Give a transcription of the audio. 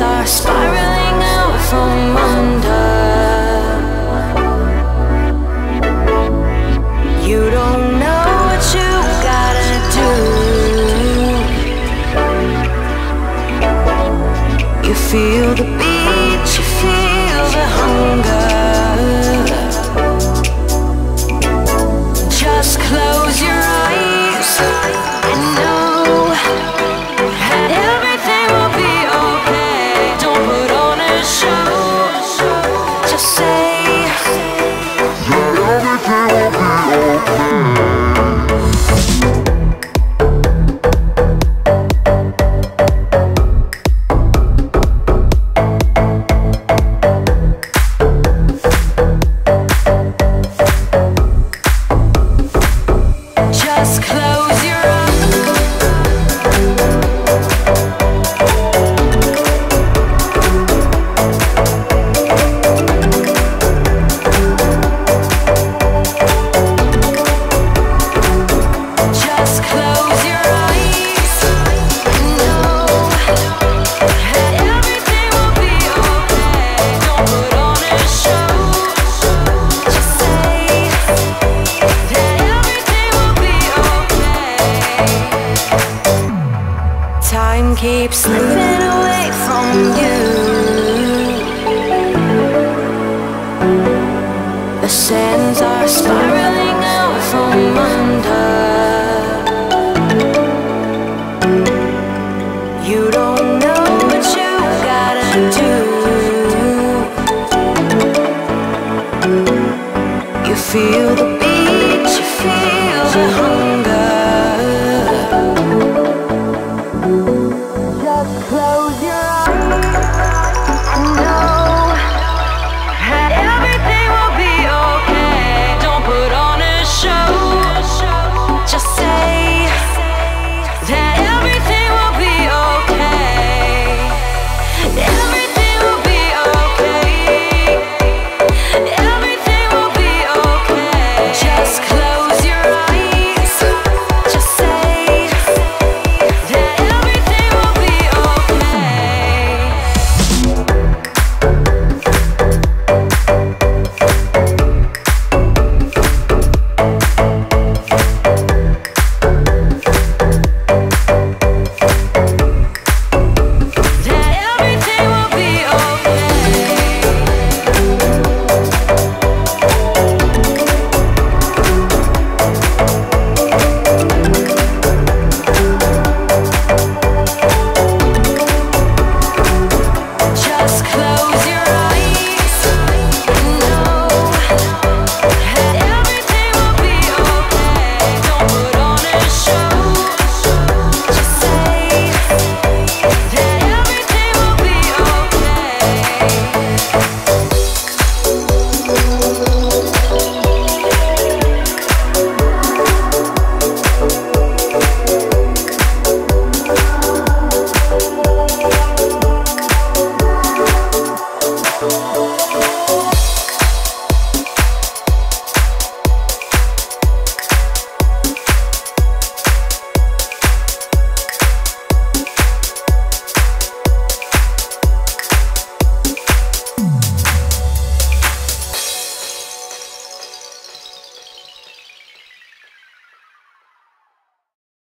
are spiraling out from under. close keep slipping away from you. close your eyes. I know. close